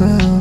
myself